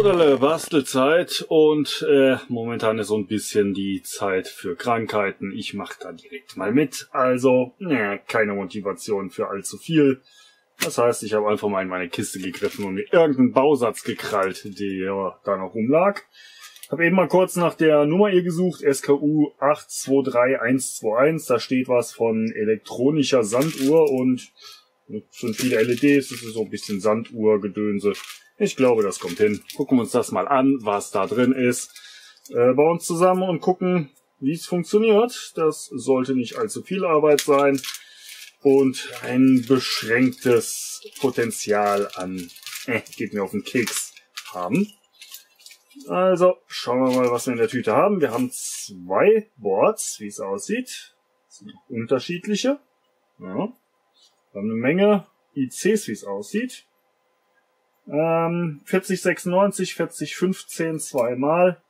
Sodele, Bastelzeit und äh, momentan ist so ein bisschen die Zeit für Krankheiten. Ich mache da direkt mal mit. Also, äh, keine Motivation für allzu viel. Das heißt, ich habe einfach mal in meine Kiste gegriffen und mir irgendeinen Bausatz gekrallt, der da noch rumlag. Habe eben mal kurz nach der Nummer hier gesucht, SKU 823121. Da steht was von elektronischer Sanduhr und sind viele LEDs. Das ist so ein bisschen Sanduhr-Gedönse. Ich glaube, das kommt hin. Gucken wir uns das mal an, was da drin ist. Äh, bauen uns zusammen und gucken, wie es funktioniert. Das sollte nicht allzu viel Arbeit sein und ein beschränktes Potenzial an, äh, geht mir auf den Keks, haben. Also, schauen wir mal, was wir in der Tüte haben. Wir haben zwei Boards, wie es aussieht. Das sind unterschiedliche. Ja. Wir haben eine Menge ICs, wie es aussieht. Ähm, 4096, 4015 zweimal.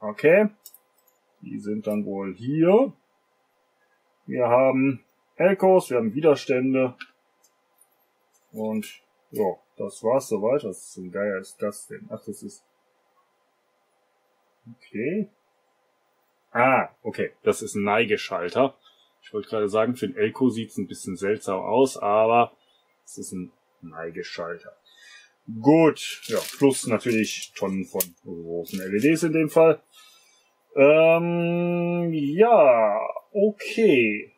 Okay. Die sind dann wohl hier. Wir haben Elkos, wir haben Widerstände. Und ja, das war's soweit. Was zum Geier ist das denn? Ach, das ist. Okay. Ah, okay. Das ist ein Neigeschalter. Ich wollte gerade sagen, für den Elko sieht's ein bisschen seltsam aus, aber es ist ein Neigeschalter. Gut, ja, plus natürlich Tonnen von großen LEDs in dem Fall. Ähm, ja, okay.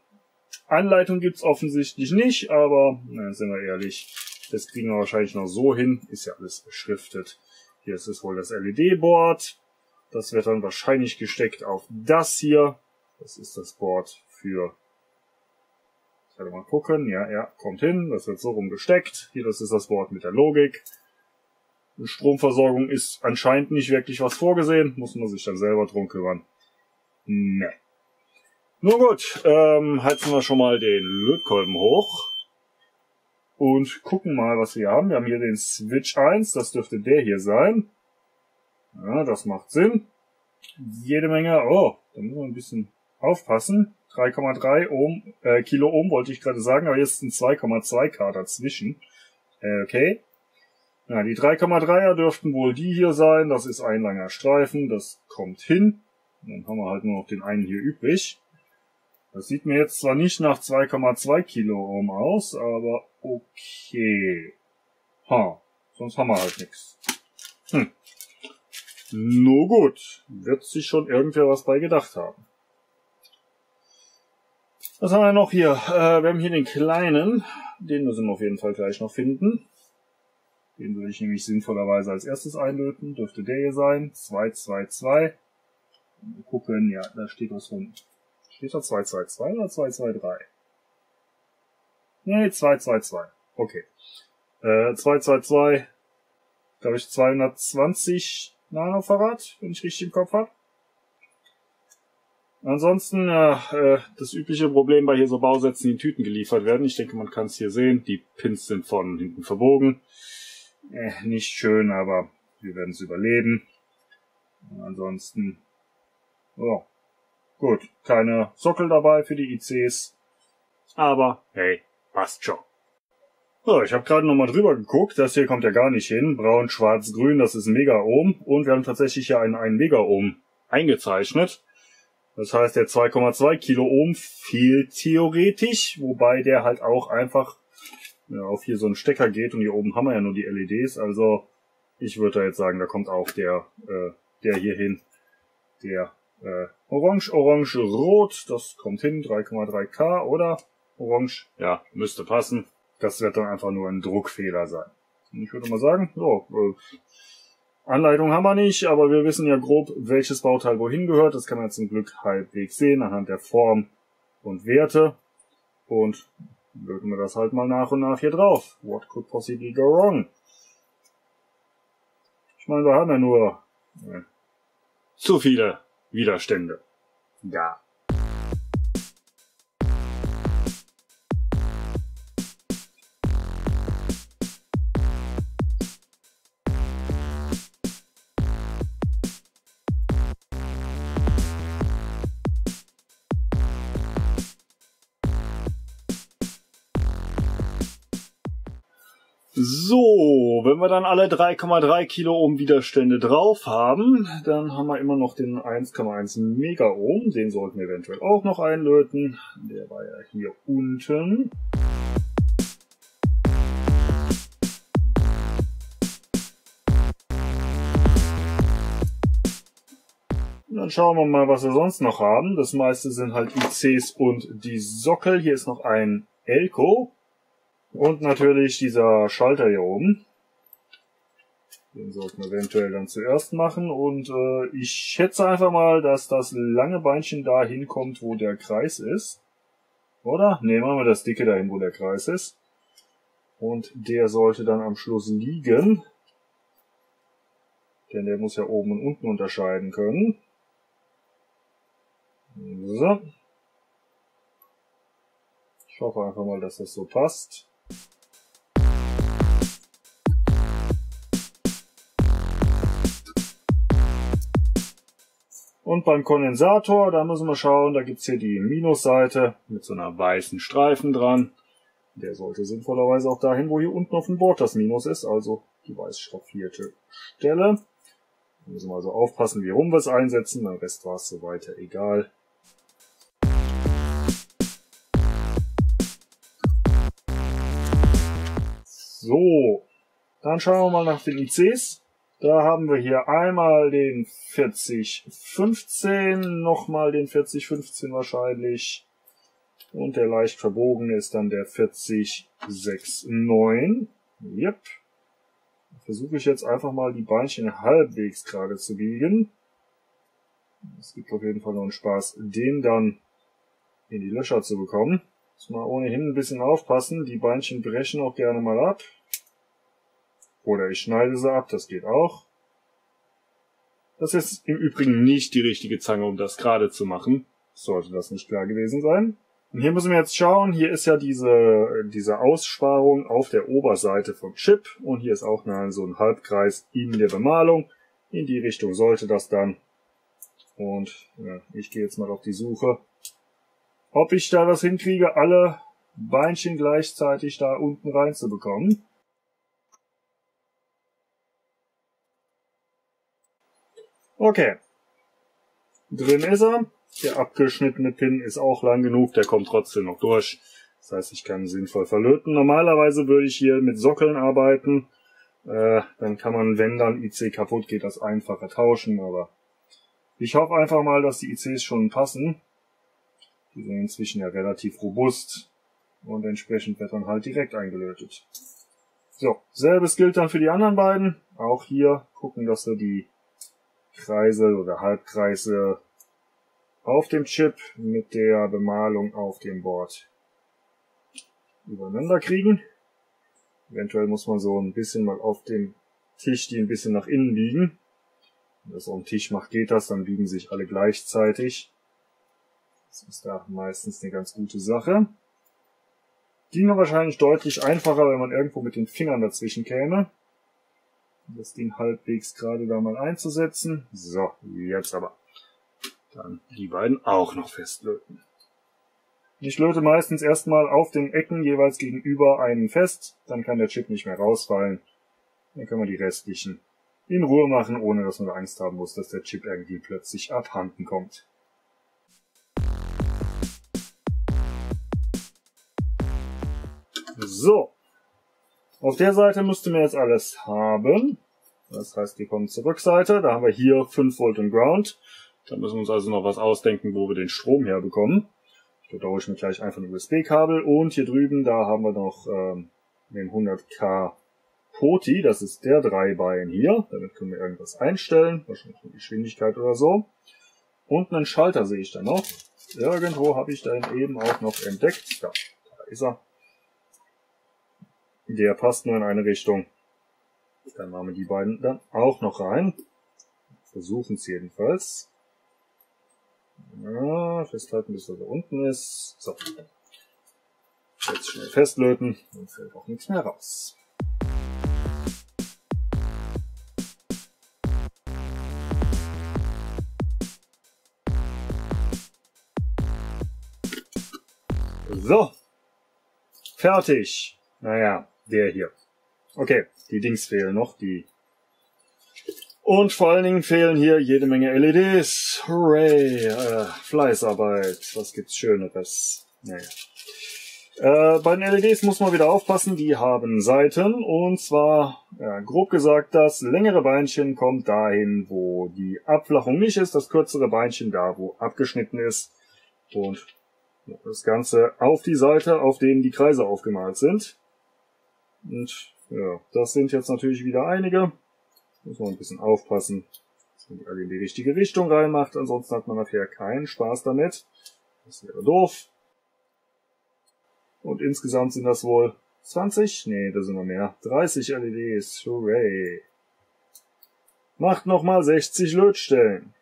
Anleitung gibt's offensichtlich nicht, aber na, sind wir ehrlich, das kriegen wir wahrscheinlich noch so hin. Ist ja alles beschriftet. Hier ist es wohl das LED-Board. Das wird dann wahrscheinlich gesteckt auf das hier. Das ist das Board für ich werde mal gucken. Ja, ja, kommt hin. Das wird so rum gesteckt. Hier, das ist das Board mit der Logik. Stromversorgung ist anscheinend nicht wirklich was vorgesehen. Muss man sich dann selber drum kümmern. Ne. Nur gut, ähm, heizen wir schon mal den Lötkolben hoch. Und gucken mal, was wir haben. Wir haben hier den Switch 1, das dürfte der hier sein. Ja, das macht Sinn. Jede Menge, oh, da müssen wir ein bisschen aufpassen. 3,3 Ohm, äh, Kilo Ohm wollte ich gerade sagen, aber jetzt ein 2,2 K dazwischen. Äh, okay. Ja, die 3,3er dürften wohl die hier sein. Das ist ein langer Streifen. Das kommt hin. dann haben wir halt nur noch den einen hier übrig. Das sieht mir jetzt zwar nicht nach 2,2 Kilo Ohm aus, aber okay. Ha, sonst haben wir halt nichts. Hm. Nur gut. Wird sich schon irgendwer was bei gedacht haben. Was haben wir noch hier? Äh, wir haben hier den kleinen. Den müssen wir auf jeden Fall gleich noch finden. Den würde ich nämlich sinnvollerweise als erstes einlöten. Dürfte der hier sein. 222. Wir gucken, ja, da steht was rum. Steht da 222 oder 223? Nee, 222. Okay. Äh, 222, glaube ich, 220 Nanofarad, wenn ich richtig im Kopf habe. Ansonsten äh, das übliche Problem bei hier so Bausätzen, die in Tüten geliefert werden. Ich denke, man kann es hier sehen. Die Pins sind von hinten verbogen. Äh, nicht schön, aber wir werden es überleben. Und ansonsten, ja, gut, keine Sockel dabei für die ICs. Aber hey, passt schon. So, ich habe gerade nochmal drüber geguckt. Das hier kommt ja gar nicht hin. Braun, schwarz, grün, das ist ein Mega-Ohm. Und wir haben tatsächlich hier einen, einen Mega-Ohm eingezeichnet. Das heißt, der 2,2 Kilo Ohm fehlt theoretisch, wobei der halt auch einfach ja, auf hier so einen Stecker geht und hier oben haben wir ja nur die LEDs. Also ich würde da jetzt sagen, da kommt auch der, äh, der hier hin. Der äh, Orange, Orange, Rot, das kommt hin, 3,3K oder Orange, ja, müsste passen. Das wird dann einfach nur ein Druckfehler sein. Und ich würde mal sagen, so, äh, Anleitung haben wir nicht, aber wir wissen ja grob, welches Bauteil wohin gehört. Das kann man zum Glück halbwegs sehen anhand der Form und Werte. Und löten wir das halt mal nach und nach hier drauf. What could possibly go wrong? Ich meine, wir haben ja nur äh, zu viele Widerstände. Ja. So, wenn wir dann alle 3,3 Kilo Ohm Widerstände drauf haben, dann haben wir immer noch den 1,1 Mega Ohm. Den sollten wir eventuell auch noch einlöten. Der war ja hier unten. dann schauen wir mal, was wir sonst noch haben. Das meiste sind halt ICs und die Sockel. Hier ist noch ein Elko. Und natürlich dieser Schalter hier oben. Den sollten wir eventuell dann zuerst machen. Und äh, ich schätze einfach mal, dass das lange Beinchen da hinkommt, wo der Kreis ist. Oder? Ne, machen wir das dicke dahin, wo der Kreis ist. Und der sollte dann am Schluss liegen. Denn der muss ja oben und unten unterscheiden können. So. Ich hoffe einfach mal, dass das so passt. Und beim Kondensator, da müssen wir schauen, da gibt's hier die Minusseite mit so einer weißen Streifen dran. Der sollte sinnvollerweise auch dahin, wo hier unten auf dem Board das Minus ist, also die weiß schraffierte Stelle. Da müssen wir also aufpassen, wie rum wir es einsetzen, beim Rest war es so weiter egal. So, dann schauen wir mal nach den ICs. Da haben wir hier einmal den 4015, nochmal den 4015 wahrscheinlich. Und der leicht verbogene ist dann der 4069. Yep. Versuche ich jetzt einfach mal die Beinchen halbwegs gerade zu biegen. Es gibt auf jeden Fall noch einen Spaß, den dann in die Löcher zu bekommen. Muss man ohnehin ein bisschen aufpassen. Die Beinchen brechen auch gerne mal ab. Oder ich schneide sie ab, das geht auch. Das ist im Übrigen nicht die richtige Zange, um das gerade zu machen. Sollte das nicht klar gewesen sein. Und hier müssen wir jetzt schauen, hier ist ja diese, diese Aussparung auf der Oberseite vom Chip und hier ist auch so ein Halbkreis in der Bemalung. In die Richtung sollte das dann. Und ja, ich gehe jetzt mal auf die Suche ob ich da was hinkriege, alle Beinchen gleichzeitig da unten reinzubekommen. Okay. Drin ist er. Der abgeschnittene Pin ist auch lang genug, der kommt trotzdem noch durch. Das heißt, ich kann sinnvoll verlöten. Normalerweise würde ich hier mit Sockeln arbeiten. Äh, dann kann man, wenn dann IC kaputt geht, das einfacher tauschen. Aber ich hoffe einfach mal, dass die ICs schon passen. Die sind inzwischen ja relativ robust und entsprechend wird dann halt direkt eingelötet. So, selbes gilt dann für die anderen beiden. Auch hier gucken, dass wir die Kreise oder Halbkreise auf dem Chip mit der Bemalung auf dem Board übereinander kriegen. Eventuell muss man so ein bisschen mal auf dem Tisch die ein bisschen nach innen biegen. Wenn das auf dem Tisch macht, geht das, dann biegen sich alle gleichzeitig. Das ist da meistens eine ganz gute Sache. Ginge wahrscheinlich deutlich einfacher, wenn man irgendwo mit den Fingern dazwischen käme. Das Ding halbwegs gerade da mal einzusetzen. So, jetzt aber. Dann die beiden auch noch festlöten. Ich löte meistens erstmal auf den Ecken jeweils gegenüber einen fest, dann kann der Chip nicht mehr rausfallen. Dann können wir die restlichen in Ruhe machen, ohne dass man Angst haben muss, dass der Chip irgendwie plötzlich abhanden kommt. So. Auf der Seite müsste mir jetzt alles haben. Das heißt, wir kommen zur Rückseite. Da haben wir hier 5 Volt und Ground. Da müssen wir uns also noch was ausdenken, wo wir den Strom herbekommen. Da hole ich mir gleich einfach ein USB-Kabel. Und hier drüben, da haben wir noch ähm, den 100k Poti. Das ist der Dreibein hier. Damit können wir irgendwas einstellen. Wahrscheinlich eine Geschwindigkeit oder so. Und einen Schalter sehe ich da noch. Irgendwo habe ich den eben auch noch entdeckt. Ja, da ist er. Der passt nur in eine Richtung. Dann machen wir die beiden dann auch noch rein. Versuchen es jedenfalls. Ja, festhalten, bis er da unten ist. So. Jetzt schnell festlöten, dann fällt auch nichts mehr raus. So. Fertig. Naja, der hier. Okay, die Dings fehlen noch, die. Und vor allen Dingen fehlen hier jede Menge LEDs. Hooray! Äh, Fleißarbeit. Was gibt's Schöneres? Naja. Äh, bei den LEDs muss man wieder aufpassen, die haben Seiten und zwar, ja, grob gesagt, das längere Beinchen kommt dahin, wo die Abflachung nicht ist, das kürzere Beinchen da, wo abgeschnitten ist und das Ganze auf die Seite, auf denen die Kreise aufgemalt sind. Und ja, das sind jetzt natürlich wieder einige. Muss man ein bisschen aufpassen, dass man die alle in die richtige Richtung reinmacht, ansonsten hat man nachher keinen Spaß damit. Das wäre doof. Und insgesamt sind das wohl 20? Nee, da sind noch mehr. 30 LEDs. Hooray. Macht nochmal 60 Lötstellen.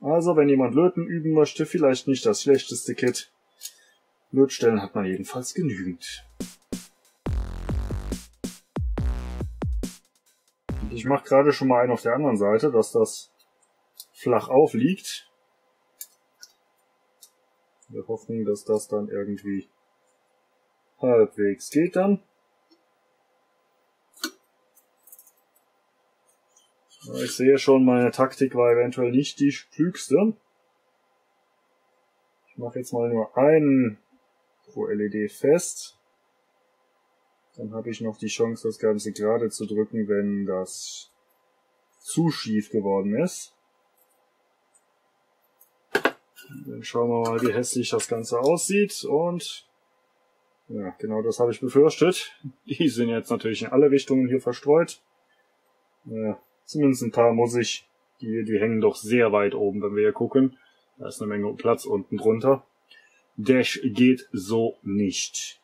Also, wenn jemand Löten üben möchte, vielleicht nicht das schlechteste Kit. Lötstellen hat man jedenfalls genügend. Ich mache gerade schon mal einen auf der anderen Seite, dass das flach aufliegt. Wir hoffen, dass das dann irgendwie halbwegs geht dann. Ich sehe schon, meine Taktik war eventuell nicht die klügste. Ich mache jetzt mal nur einen pro LED fest. Dann habe ich noch die Chance, das Ganze gerade zu drücken, wenn das zu schief geworden ist. Dann schauen wir mal, wie hässlich das Ganze aussieht. Und ja, genau das habe ich befürchtet. Die sind jetzt natürlich in alle Richtungen hier verstreut. Ja, zumindest ein paar muss ich. Die, die hängen doch sehr weit oben, wenn wir hier gucken. Da ist eine Menge Platz unten drunter. Dash geht so nicht.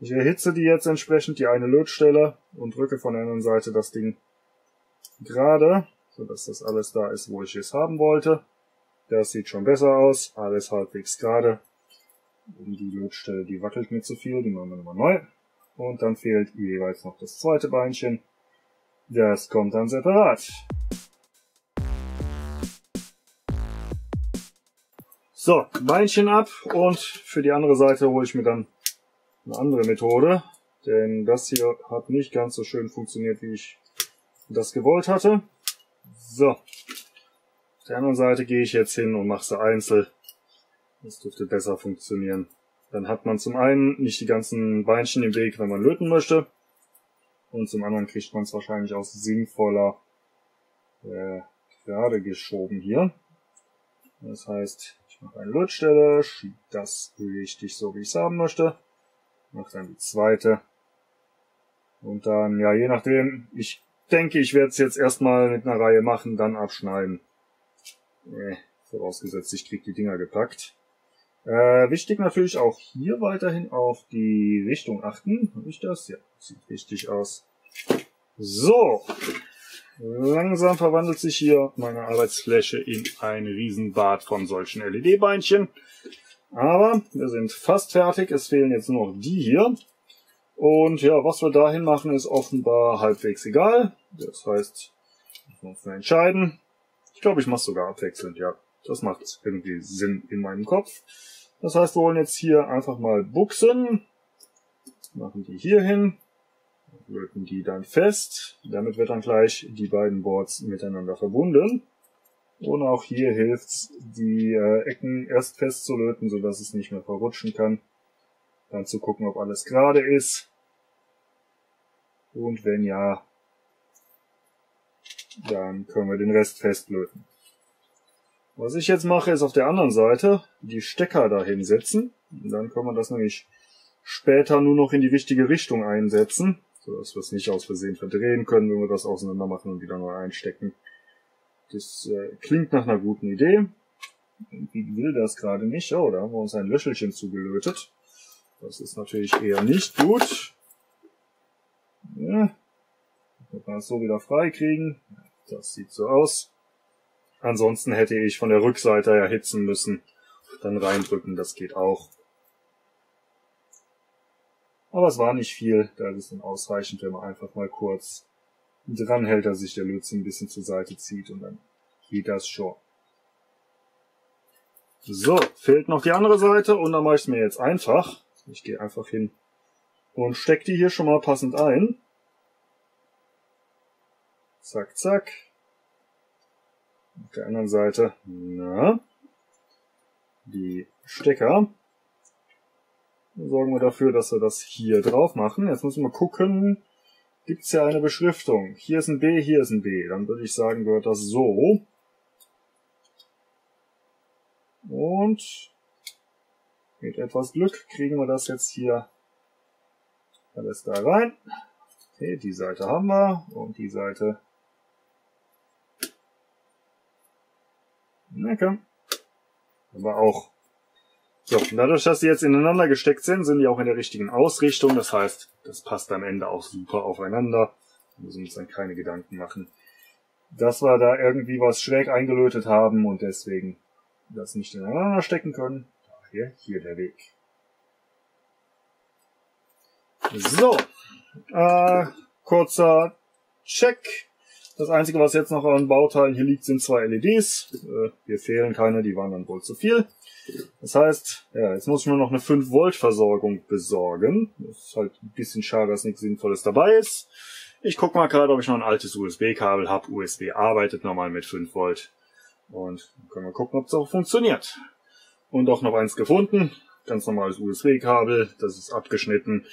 Ich erhitze die jetzt entsprechend, die eine Lötstelle, und drücke von der anderen Seite das Ding gerade, sodass das alles da ist, wo ich es haben wollte. Das sieht schon besser aus. Alles halbwegs gerade. Um die Lötstelle, die wackelt mir zu viel. Die machen wir nochmal neu. Und dann fehlt jeweils noch das zweite Beinchen. Das kommt dann separat. So, Beinchen ab und für die andere Seite hole ich mir dann eine andere Methode. Denn das hier hat nicht ganz so schön funktioniert, wie ich das gewollt hatte. So, auf der anderen Seite gehe ich jetzt hin und mache sie einzeln. Das dürfte besser funktionieren. Dann hat man zum einen nicht die ganzen Beinchen im Weg, wenn man löten möchte. Und zum anderen kriegt man es wahrscheinlich auch sinnvoller äh, gerade geschoben hier. Das heißt, ich mache eine Lötstelle, schiebe das richtig so, wie ich es haben möchte. Mache dann die zweite. Und dann, ja, je nachdem, ich denke, ich werde es jetzt erstmal mit einer Reihe machen, dann abschneiden. Äh, vorausgesetzt, ich krieg die Dinger gepackt. Äh, wichtig natürlich auch hier weiterhin auf die Richtung achten. Habe ich das? Ja, sieht richtig aus. So. Langsam verwandelt sich hier meine Arbeitsfläche in ein Riesenbad von solchen LED-Beinchen. Aber wir sind fast fertig. Es fehlen jetzt nur noch die hier. Und ja, was wir dahin machen, ist offenbar halbwegs egal. Das heißt, wir müssen entscheiden glaube, ich mache sogar abwechselnd, ja. Das macht irgendwie Sinn in meinem Kopf. Das heißt, wir wollen jetzt hier einfach mal Buchsen. Machen die hier hin. Löten die dann fest. Damit wird dann gleich die beiden Boards miteinander verbunden. Und auch hier hilft's, die äh, Ecken erst festzulöten, sodass es nicht mehr verrutschen kann. Dann zu gucken, ob alles gerade ist. Und wenn ja, dann können wir den Rest festlöten. Was ich jetzt mache, ist auf der anderen Seite die Stecker dahin setzen. Und dann können wir das nämlich später nur noch in die richtige Richtung einsetzen, sodass wir es nicht aus Versehen verdrehen können, wenn wir das auseinander machen und wieder neu einstecken. Das äh, klingt nach einer guten Idee. Irgendwie will das gerade nicht. Oh, da haben wir uns ein Löschelchen zugelötet. Das ist natürlich eher nicht gut. Ja, wir das so wieder frei kriegen. Das sieht so aus. Ansonsten hätte ich von der Rückseite erhitzen müssen. Dann reindrücken, das geht auch. Aber es war nicht viel, da ist es dann ausreichend, wenn man einfach mal kurz dran hält, dass sich der Lötzinn ein bisschen zur Seite zieht und dann geht das schon. So, fehlt noch die andere Seite und dann mache ich es mir jetzt einfach. Ich gehe einfach hin und stecke die hier schon mal passend ein. Zack, zack. Auf der anderen Seite, na, die Stecker. Sorgen wir dafür, dass wir das hier drauf machen. Jetzt müssen wir gucken, gibt es ja eine Beschriftung. Hier ist ein B, hier ist ein B. Dann würde ich sagen, gehört das so. Und mit etwas Glück kriegen wir das jetzt hier alles da rein. Okay, die Seite haben wir und die Seite. Komm. Aber auch. So, dadurch, dass sie jetzt ineinander gesteckt sind, sind die auch in der richtigen Ausrichtung. Das heißt, das passt am Ende auch super aufeinander. Wir müssen uns dann keine Gedanken machen, dass wir da irgendwie was schräg eingelötet haben und deswegen das nicht ineinander stecken können. Daher hier der Weg. So, äh, kurzer Check. Das Einzige, was jetzt noch an Bauteilen hier liegt, sind zwei LEDs. Äh, hier fehlen keine, die waren dann wohl zu viel. Das heißt, ja, jetzt muss ich nur noch eine 5 Volt Versorgung besorgen. Das ist halt ein bisschen schade, dass nichts Sinnvolles dabei ist. Ich guck mal gerade, ob ich noch ein altes USB-Kabel habe. USB arbeitet normal mit 5 Volt. Und dann können wir gucken, ob es auch funktioniert. Und auch noch eins gefunden. Ganz normales USB-Kabel. Das ist abgeschnitten.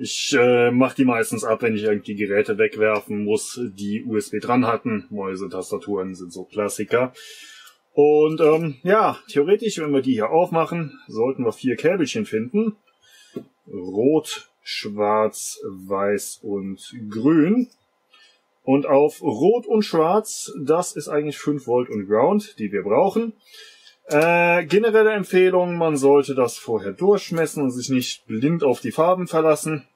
Ich äh, mache die meistens ab, wenn ich irgendwie Geräte wegwerfen muss, die USB dran hatten. Mäuse, Tastaturen sind so Klassiker. Und ähm, ja, theoretisch, wenn wir die hier aufmachen, sollten wir vier Käbelchen finden. Rot, Schwarz, Weiß und Grün. Und auf Rot und Schwarz, das ist eigentlich 5 Volt und Ground, die wir brauchen. Äh, generelle Empfehlung, man sollte das vorher durchmessen und sich nicht blind auf die Farben verlassen.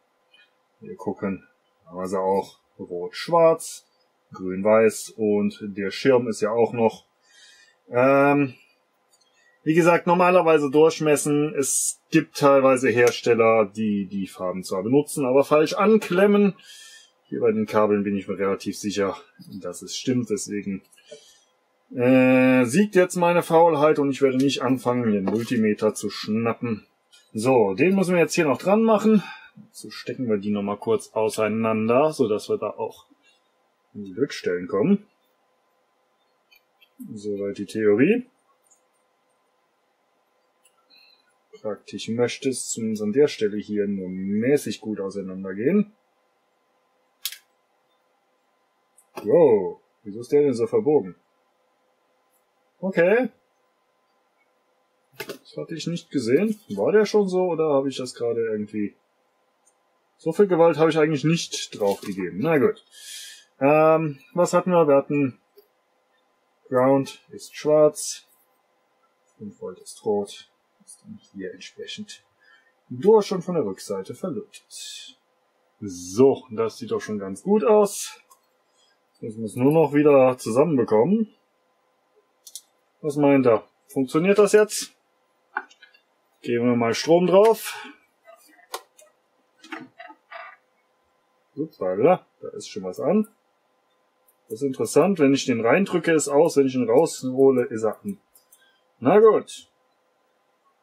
Wir gucken, also auch rot-schwarz, grün-weiß und der Schirm ist ja auch noch. Ähm, wie gesagt, normalerweise durchmessen. Es gibt teilweise Hersteller, die die Farben zwar benutzen, aber falsch anklemmen. Hier bei den Kabeln bin ich mir relativ sicher, dass es stimmt. Deswegen äh, siegt jetzt meine Faulheit und ich werde nicht anfangen, mir einen Multimeter zu schnappen. So, den müssen wir jetzt hier noch dran machen. So stecken wir die nochmal kurz auseinander, so dass wir da auch in die Lötstellen kommen. Soweit die Theorie. Praktisch möchte es zumindest an der Stelle hier nur mäßig gut auseinandergehen. Wow, wieso ist der denn so verbogen? Okay. Das hatte ich nicht gesehen. War der schon so oder habe ich das gerade irgendwie... So viel Gewalt habe ich eigentlich nicht drauf gegeben. Na gut. Ähm, was hatten wir? Wir hatten Ground ist schwarz. 5 Volt ist rot. Ist dann hier entsprechend durch und von der Rückseite verlötet. So, das sieht doch schon ganz gut aus. Jetzt müssen wir es nur noch wieder zusammenbekommen. Was meint er? Funktioniert das jetzt? Geben wir mal Strom drauf. Super, da ist schon was an. Das ist interessant. Wenn ich den reindrücke, ist aus. Wenn ich ihn raushole, ist er an. Na gut.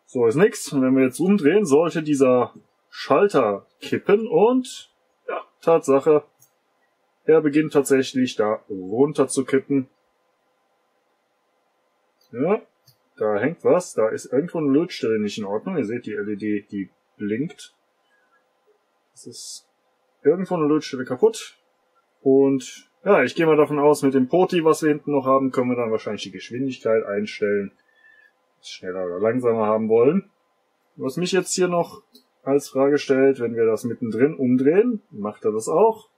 So ist nix. Wenn wir jetzt umdrehen, sollte dieser Schalter kippen und ja, Tatsache, er beginnt tatsächlich da runter zu kippen. Ja, da hängt was. Da ist irgendwo eine Lötstelle nicht in Ordnung. Ihr seht die LED, die blinkt. Das ist irgendwo eine Lötstelle kaputt. Und ja, ich gehe mal davon aus, mit dem Poti, was wir hinten noch haben, können wir dann wahrscheinlich die Geschwindigkeit einstellen. Schneller oder langsamer haben wollen. Was mich jetzt hier noch als Frage stellt, wenn wir das mittendrin umdrehen, macht er das auch.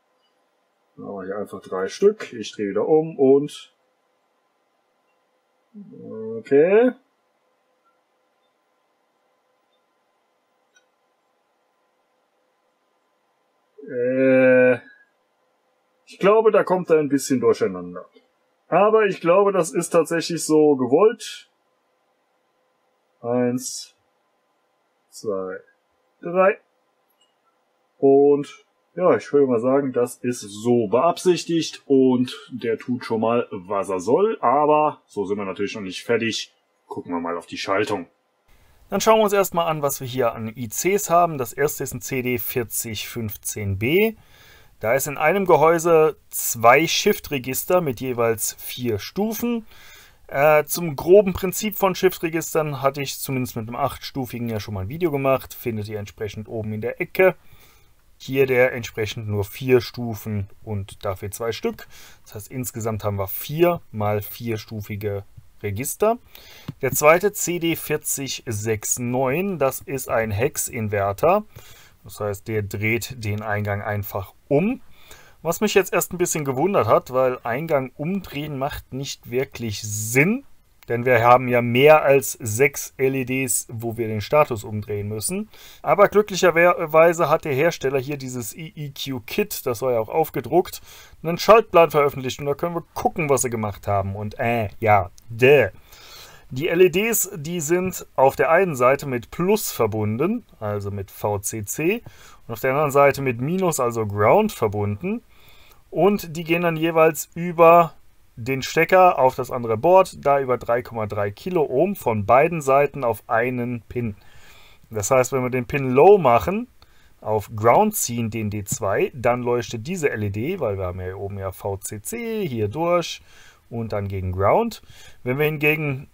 Dann machen wir hier einfach drei Stück. Ich drehe wieder um und Okay. Äh, ich glaube, da kommt er ein bisschen durcheinander. Aber ich glaube, das ist tatsächlich so gewollt. Eins, zwei, drei. Und ja, ich würde mal sagen, das ist so beabsichtigt und der tut schon mal, was er soll. Aber so sind wir natürlich noch nicht fertig. Gucken wir mal auf die Schaltung. Dann schauen wir uns erstmal an, was wir hier an ICs haben. Das erste ist ein CD4015B. Da ist in einem Gehäuse zwei Shift-Register mit jeweils vier Stufen. Äh, zum groben Prinzip von Shift-Registern hatte ich zumindest mit einem achtstufigen ja schon mal ein Video gemacht. Findet ihr entsprechend oben in der Ecke. Hier der entsprechend nur vier Stufen und dafür zwei Stück. Das heißt, insgesamt haben wir vier mal vierstufige Register. Der zweite CD4069, das ist ein Hex-Inverter. Das heißt, der dreht den Eingang einfach um. Was mich jetzt erst ein bisschen gewundert hat, weil Eingang umdrehen macht nicht wirklich Sinn. Denn wir haben ja mehr als sechs LEDs, wo wir den Status umdrehen müssen. Aber glücklicherweise hat der Hersteller hier dieses EEQ-Kit, das war ja auch aufgedruckt, einen Schaltplan veröffentlicht. Und da können wir gucken, was sie gemacht haben. Und äh, ja, däh. Die LEDs, die sind auf der einen Seite mit Plus verbunden, also mit VCC, und auf der anderen Seite mit Minus, also Ground verbunden. Und die gehen dann jeweils über den Stecker auf das andere Board, da über 3,3 Kiloohm von beiden Seiten auf einen Pin. Das heißt, wenn wir den Pin Low machen, auf Ground ziehen den D2, dann leuchtet diese LED, weil wir haben ja hier oben ja VCC, hier durch und dann gegen Ground. Wenn wir hingegen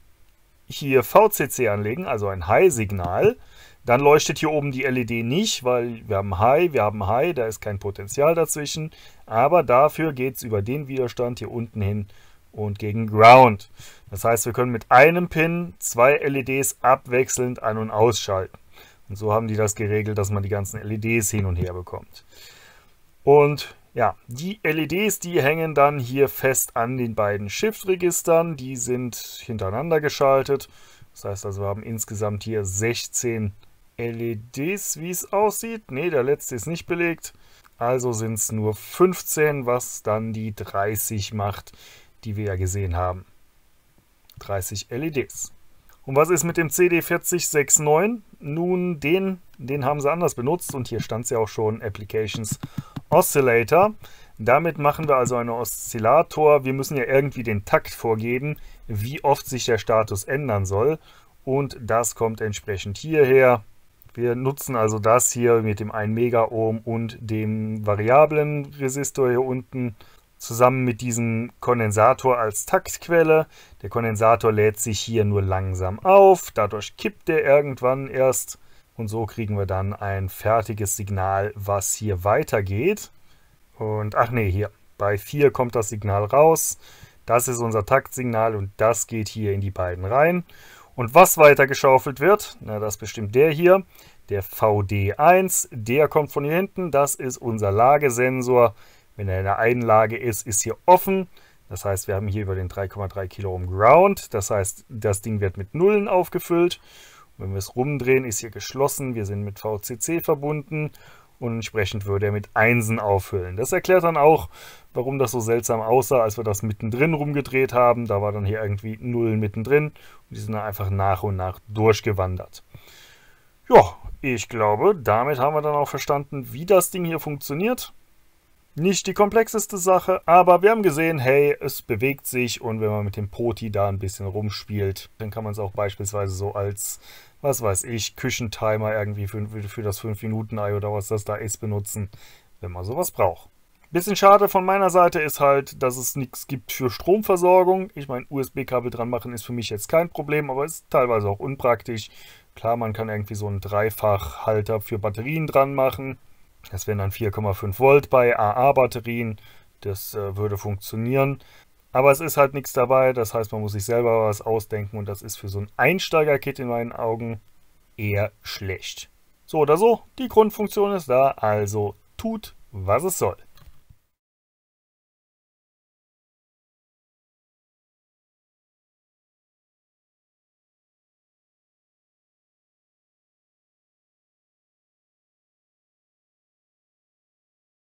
hier VCC anlegen, also ein High-Signal, dann leuchtet hier oben die LED nicht, weil wir haben High, wir haben High, da ist kein Potenzial dazwischen. Aber dafür geht es über den Widerstand hier unten hin und gegen Ground. Das heißt, wir können mit einem Pin zwei LEDs abwechselnd an- und ausschalten. Und so haben die das geregelt, dass man die ganzen LEDs hin und her bekommt. Und ja, die LEDs, die hängen dann hier fest an den beiden Shift-Registern. Die sind hintereinander geschaltet. Das heißt also, wir haben insgesamt hier 16 LEDs, wie es aussieht. Ne, der letzte ist nicht belegt. Also sind es nur 15, was dann die 30 macht, die wir ja gesehen haben. 30 LEDs. Und was ist mit dem CD4069? Nun, den, den haben sie anders benutzt und hier stand es ja auch schon Applications Oscillator. Damit machen wir also einen Oszillator. Wir müssen ja irgendwie den Takt vorgeben, wie oft sich der Status ändern soll. Und das kommt entsprechend hierher. Wir nutzen also das hier mit dem 1 Megaohm und dem variablen Resistor hier unten zusammen mit diesem Kondensator als Taktquelle. Der Kondensator lädt sich hier nur langsam auf, dadurch kippt er irgendwann erst und so kriegen wir dann ein fertiges Signal, was hier weitergeht. Und ach nee, hier bei 4 kommt das Signal raus. Das ist unser Taktsignal und das geht hier in die beiden rein. Und was weiter geschaufelt wird, na, das bestimmt der hier, der VD1, der kommt von hier hinten, das ist unser Lagesensor. Wenn er in der einen Lage ist, ist hier offen. Das heißt, wir haben hier über den 3,3 Kiloohm Ground. Das heißt, das Ding wird mit Nullen aufgefüllt. Und wenn wir es rumdrehen, ist hier geschlossen. Wir sind mit VCC verbunden und entsprechend würde er mit Einsen auffüllen. Das erklärt dann auch, warum das so seltsam aussah, als wir das mittendrin rumgedreht haben. Da war dann hier irgendwie Nullen mittendrin und die sind dann einfach nach und nach durchgewandert. Ja, ich glaube, damit haben wir dann auch verstanden, wie das Ding hier funktioniert. Nicht die komplexeste Sache, aber wir haben gesehen, hey, es bewegt sich und wenn man mit dem Poti da ein bisschen rumspielt, dann kann man es auch beispielsweise so als was weiß ich, Küchentimer irgendwie für, für das 5-Minuten-Ei oder was das da ist benutzen, wenn man sowas braucht. Bisschen schade von meiner Seite ist halt, dass es nichts gibt für Stromversorgung. Ich meine, USB-Kabel dran machen ist für mich jetzt kein Problem, aber ist teilweise auch unpraktisch. Klar, man kann irgendwie so einen Dreifachhalter für Batterien dran machen. Das wären dann 4,5 Volt bei AA-Batterien. Das äh, würde funktionieren. Aber es ist halt nichts dabei, das heißt, man muss sich selber was ausdenken und das ist für so ein Einsteiger-Kit in meinen Augen eher schlecht. So oder so, die Grundfunktion ist da, also tut, was es soll.